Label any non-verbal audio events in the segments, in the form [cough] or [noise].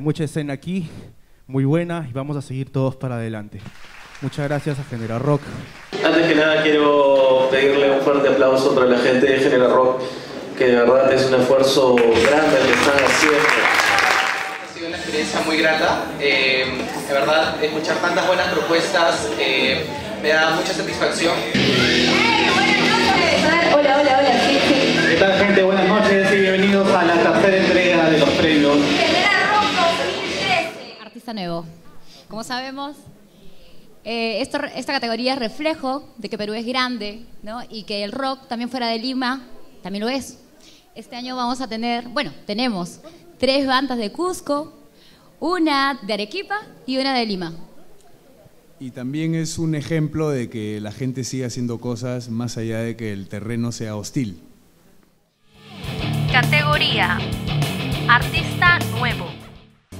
Hay mucha escena aquí, muy buena, y vamos a seguir todos para adelante. Muchas gracias a General Rock. Antes que nada quiero pedirle un fuerte aplauso para la gente de General Rock, que de verdad es un esfuerzo grande el que están haciendo. Ha sido una experiencia muy grata. Eh, de verdad, escuchar tantas buenas propuestas eh, me da mucha satisfacción. Artista nuevo. Como sabemos, eh, esto- esta categoría es reflejo de que Perú es grande, ¿no? Y que el rock también fuera de Lima también lo es. Este año vamos a tener, bueno, tenemos tres bandas de Cusco, una de Arequipa y una de Lima. Y también es un ejemplo de que la gente sigue haciendo cosas más allá de que el terreno sea hostil. Categoría Artista Nuevo.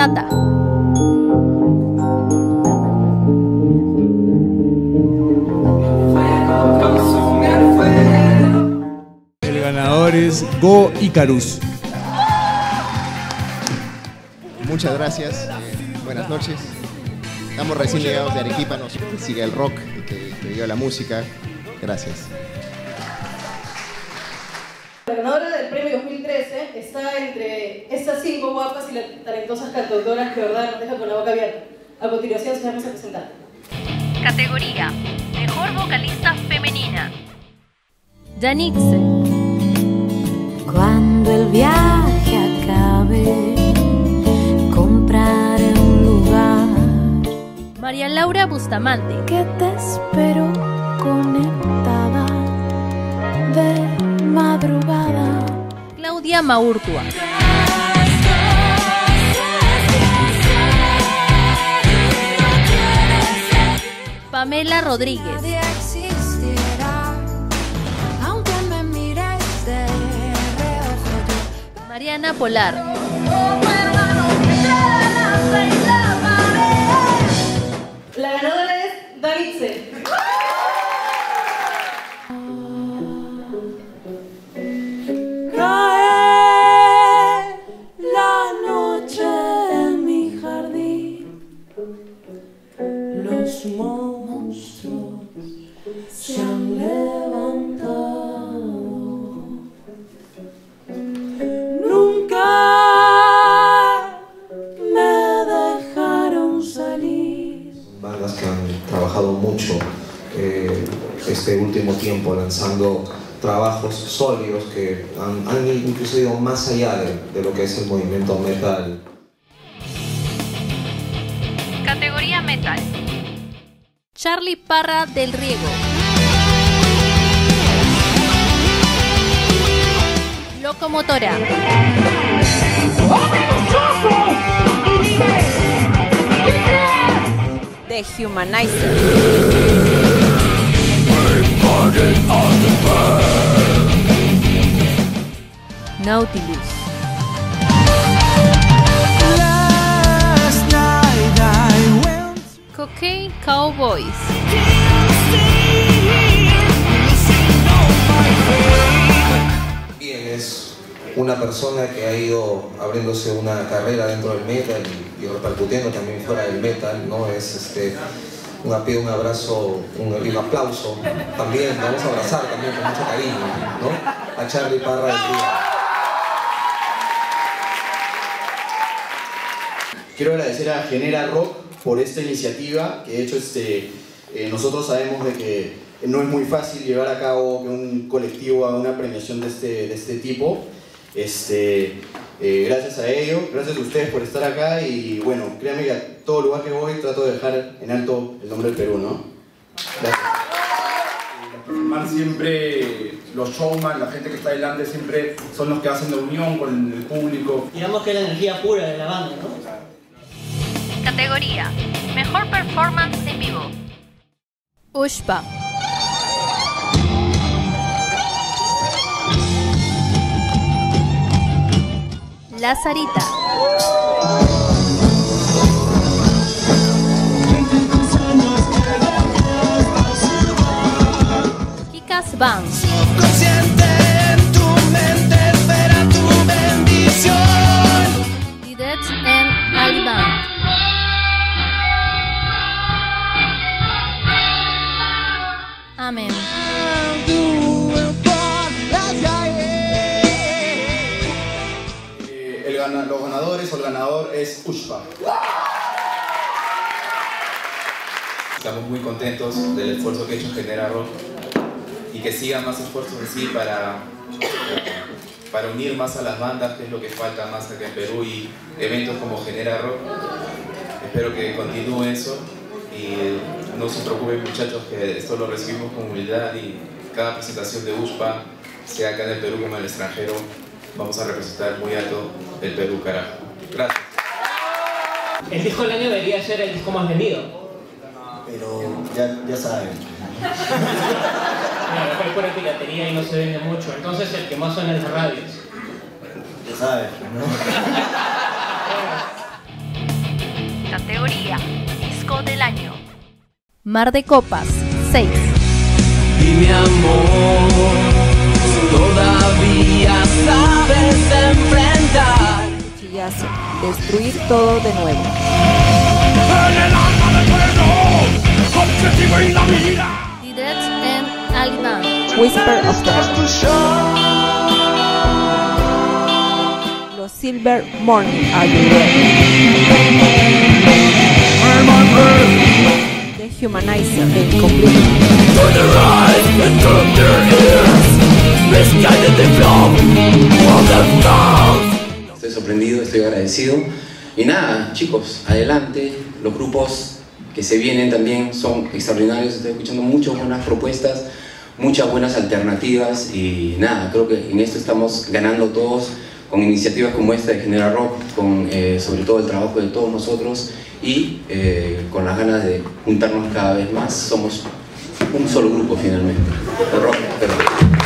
Tata. El ganador es Go Icarus. Muchas gracias, eh, buenas noches. Estamos recién llegados de Arequipa, nos que siga el rock y que, que viva la música. Gracias. La ganadora del premio 2013 está entre estas cinco guapas y la- talentosas cantautoras que verdad nos deja con la boca abierta. A continuación se las vamos a presentar. Categoría Mejor vocalista femenina. Janixe. Cuando el viaje acabe, compraré un lugar María Laura Bustamante. que te espero conectada de madrugada. Claudia Maurtua. Pamela Rodríguez. Mariana Polar. Nunca me dejaron salir. bandas que han trabajado mucho eh, este último tiempo lanzando trabajos sólidos que han, han incluso ido más allá de, de lo que es el movimiento metal. Categoría Metal. Charlie Parra del Riego. Locomotora. The Humanizer. Nautilus. Cocaine Cowboys. Una persona que ha ido abriéndose una carrera dentro del metal y, repercutiendo también fuera del metal, ¿no? Es este, un, ap- un abrazo un, y un aplauso también, vamos a abrazar también con mucho cariño, ¿no? A Charlie Parra del Río. Quiero agradecer a Genera Rock por esta iniciativa, que de hecho este, eh, nosotros sabemos de que no es muy fácil llevar a cabo que un colectivo haga una premiación de este, de este tipo. Este, eh, gracias a ellos, gracias a ustedes por estar acá y bueno, créanme que a todo lugar que voy trato de dejar en alto el nombre del Perú, ¿no? Gracias. Siempre los showman, la gente que está delante siempre son los que hacen la unión con el público. Digamos que es la energía pura de la banda, ¿no? Categoría Mejor Performance en Vivo. Ushpa. La Sarita. Kikas Band. Consciente en tu mente, espera tu bendición. Didets en Ali Band. Amén. Los ganadores o el ganador es Ushpa. Estamos muy contentos del esfuerzo que ha hecho Genera Rock y que sigan más esfuerzos así para, para unir más a las bandas, que es lo que falta más acá en Perú, y eventos como Genera Rock. Espero que continúe eso y no se preocupen muchachos que esto lo recibimos con humildad y cada presentación de USPA, sea acá en el Perú como en el extranjero, vamos a representar muy alto el Perú, carajo. Gracias. El disco del año debería ser el disco más vendido. Pero ya, ya saben. Mira, acá hay pura piratería y no se vende mucho. Entonces el que más suena es la radio. Ya saben, ¿no? Categoría Disco del Año. Mar de Copas. 6. Y mi amor, todavía sabes enfrentar. Cuchillazo. Destruir todo de nuevo. En Ali Band. Whisper of Death. Los Silver Morning Are You Ready? The Humanizer de Incomplete. Estoy sorprendido, estoy agradecido. Y nada, chicos, adelante. Los grupos que se vienen también son extraordinarios. Estoy escuchando muchas buenas propuestas, muchas buenas alternativas. Y nada, creo que en esto estamos ganando todos con iniciativas como esta de Genera Rock, con eh, sobre todo el trabajo de todos nosotros y eh, con las ganas de juntarnos cada vez más. Somos un solo grupo finalmente. El rock, pero... Nos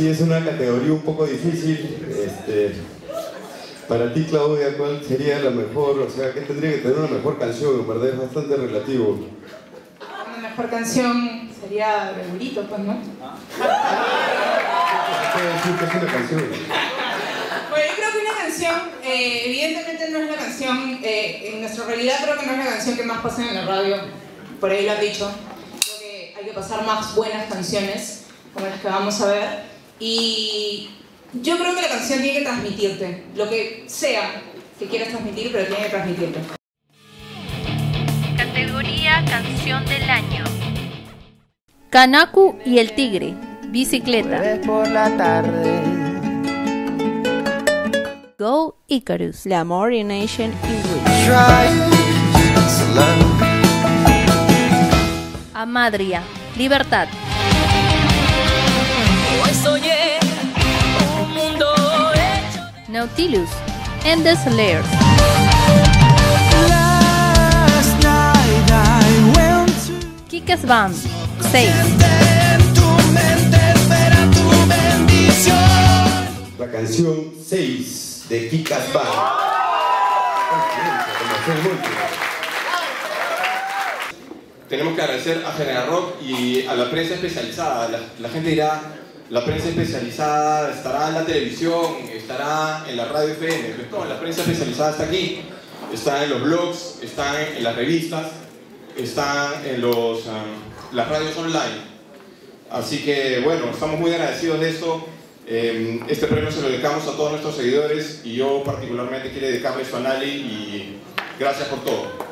Sí, es una categoría un poco difícil. Este, para ti, Claudia, ¿cuál sería la mejor? O sea, ¿qué tendría que tener una mejor canción? En verdad es bastante relativo. La mejor canción sería Regulito, pues, ¿no? puede decir que es una canción. Bueno, yo creo que una canción, eh, evidentemente no es la canción, eh, en nuestra realidad creo que no es la canción que más pasa en la radio, por ahí lo han dicho. Creo que hay que pasar más buenas canciones, como las que vamos a ver. Y yo creo que la canción tiene que transmitirte, lo que sea que quieras transmitir, pero tiene que transmitirte. Categoría Canción del Año. Kanaku y el Tigre. Bicicleta. por la tarde. Go Icarus. La Amore Nation Amadria. Libertad. Nautilus. And the Slayers. Kikas Band. 6. en tu mente, espera tu bendición. La canción 6 de Kikas Band. Tenemos que agradecer a General Rock y a la prensa especializada. La, la gente dirá, la prensa especializada estará en la televisión, estará en la radio FM. Pues no, la prensa especializada está aquí. están en los blogs, están en las revistas, están en los, ah, las radios online. Así que bueno, estamos muy agradecidos de esto. Eh, Este premio se lo dedicamos a todos nuestros seguidores y yo particularmente quiero dedicarle esto a Nali y gracias por todo.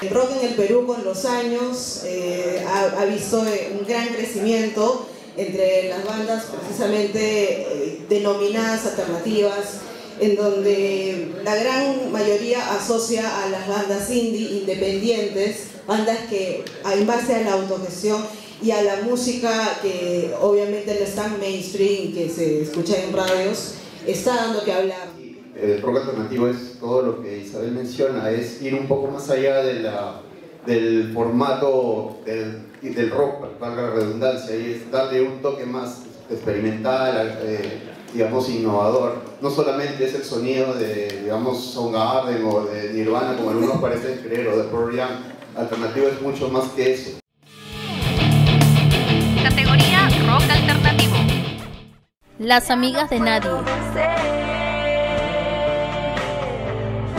El rock en el Perú con los años eh, ha, visto eh, un gran crecimiento entre las bandas precisamente eh, denominadas alternativas, en donde la gran mayoría asocia a las bandas indie independientes, bandas que en base a la autogestión y a la música que obviamente no es mainstream, que se escucha en radios, está dando que hablar. El rock alternativo es todo lo que Isabel menciona, es ir un poco más allá de la, del formato del, del rock, valga la redundancia, y es darle un toque más experimental, eh, digamos, innovador. No solamente es el sonido de, digamos, Soundgarden o de Nirvana, como algunos [laughs] parecen creer, o de Pearl Jam. Alternativo es mucho más que eso. Categoría Rock Alternativo. Las amigas de nadie.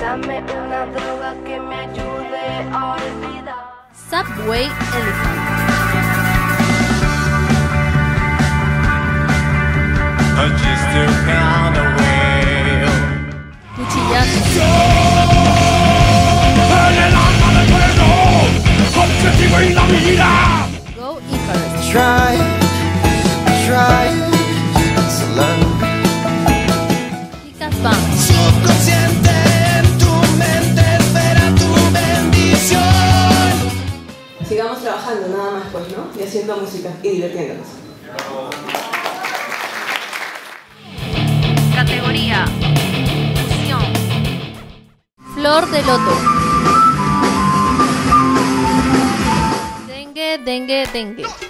Dame una droga que me ayude a olvidar. Subway Elephant. Cuchillazo. Go Icarus. Try, try, de loto. Dengue, dengue, dengue.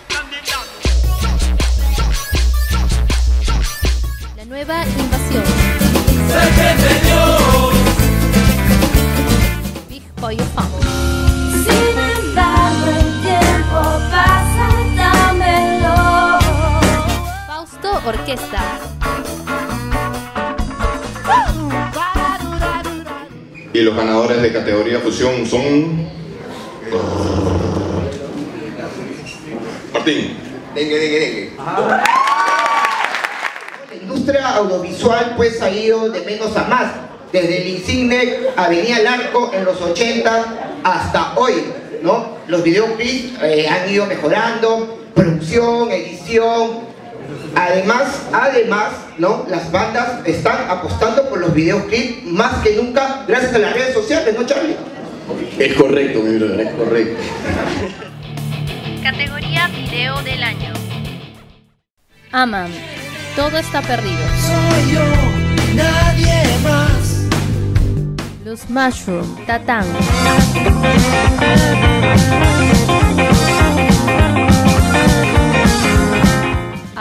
Los ganadores de categoría fusión son... Martín. Dengue, dengue, dengue. La industria audiovisual pues ha ido de menos a más, desde el Insigne, Avenida al Arco en los 80 hasta hoy, ¿no? Los videoclips eh, han ido mejorando, producción, edición, además, además, ¿no? Las bandas están apostando por los videoclips más que nunca gracias a las redes sociales, ¿no Charlie? Es correcto, mi brother, es correcto. Categoría Video del Año. Aman. Todo está perdido. Soy yo, nadie más. Los Mushroom. Tatán.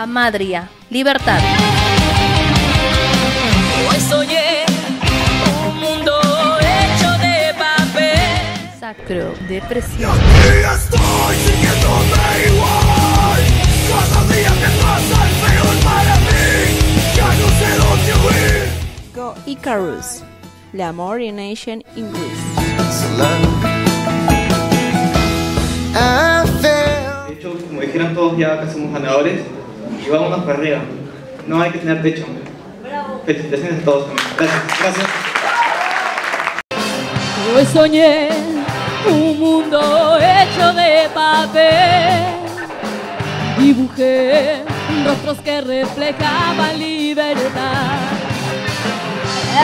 Amadria. Libertad. Hoy soñé un mundo hecho de papel. Sacro. Depresión. Y estoy sintiéndome igual. Cada día que pasa es peor para mí. Ya no sé dónde huir. Go Icarus. L'amour in ancient English. De hecho, como dijeron todos, ya acá somos ganadores y vámonos para arriba. No hay que tener techo. Felicitaciones a todos. Gracias. Gracias. Hoy soñé un mundo hecho de papel. Dibujé rostros que reflejaban libertad.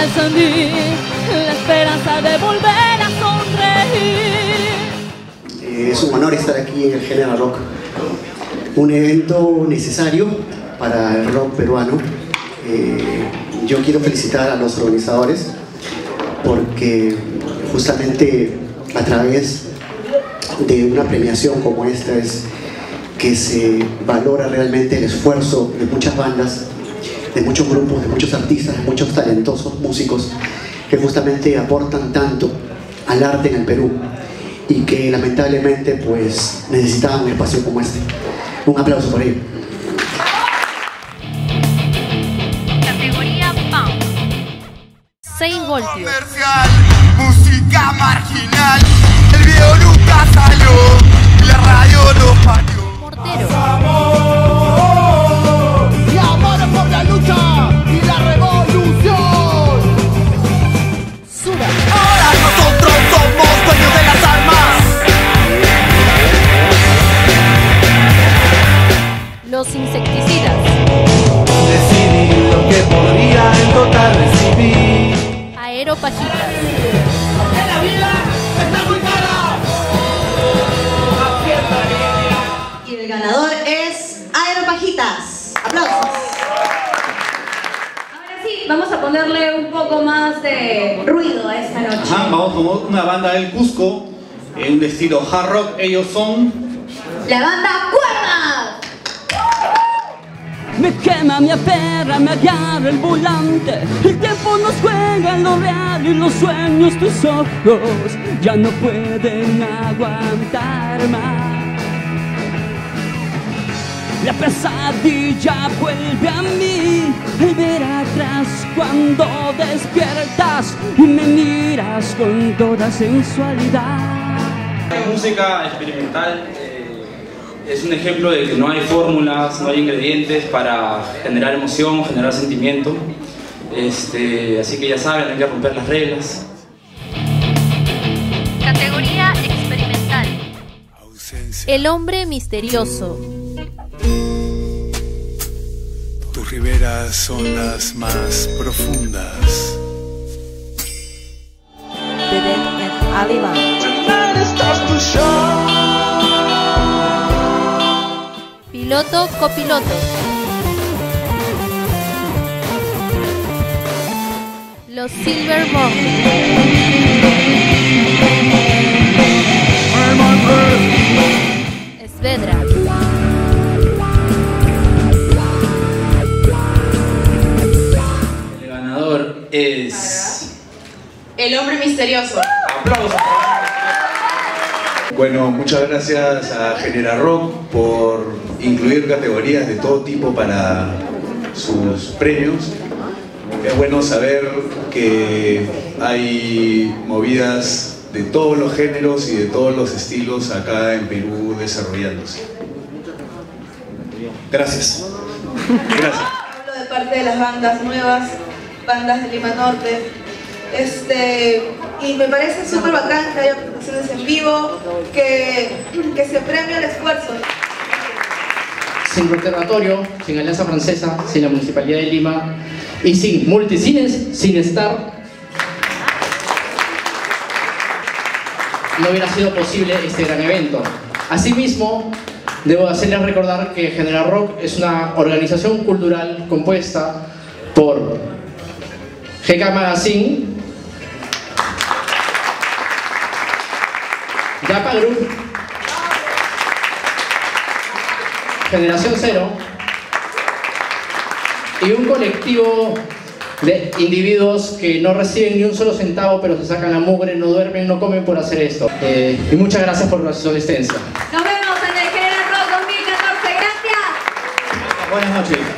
Encendí la esperanza de volver a sonreír. Eh, es un honor estar aquí en el General Rock, un evento necesario para el rock peruano. Eh, yo quiero felicitar a los organizadores porque justamente a través de una premiación como esta es que se valora realmente el esfuerzo de muchas bandas, de muchos grupos, de muchos artistas, de muchos talentosos músicos que justamente aportan tanto al arte en el Perú y que lamentablemente pues necesitaban un espacio como este. Un aplauso por ello. Categoría PAM. 6 voltios. Comercial. A ponerle un poco más de ruido a esta noche. Ajá, vamos con una banda del Cusco, en un estilo hard rock. Ellos son La banda Cuerda. Me quema, me aferra, me agarra el volante. El tiempo nos juega en lo real y los sueños, tus ojos ya no pueden aguantar más. La pesadilla vuelve a mí, el ver atrás cuando despiertas y me miras con toda sensualidad. La música experimental eh, es un ejemplo de que no hay fórmulas, no hay ingredientes para generar emoción, generar sentimiento. Este, así que ya saben, hay que romper las reglas. Categoría experimental. El hombre misterioso. Riberas son las más profundas. Piloto, copiloto. Los Silver Esvedra. Es... El hombre misterioso. Bueno, muchas gracias a Genera Rock por incluir categorías de todo tipo para sus premios. Es bueno saber que hay movidas de todos los géneros y de todos los estilos acá en Perú desarrollándose. Gracias. Gracias. Hablo de parte de las bandas nuevas, bandas de Lima Norte. Este, y me parece súper bacán que haya presentaciones en vivo, que, que se premie el esfuerzo. sin conservatorio, sin Alianza Francesa, sin la Municipalidad de Lima y sin multicines, sin estar, no hubiera sido posible este gran evento. Asimismo, debo hacerles recordar que General Rock es una organización cultural compuesta por GK Magazine, Yapa Group, Generación Cero y un colectivo de individuos que no reciben ni un solo centavo pero se sacan la mugre, no duermen, no comen por hacer esto. Eh, y muchas gracias por su asistencia. Nos vemos en el General Rock 2014. Gracias. Buenas noches.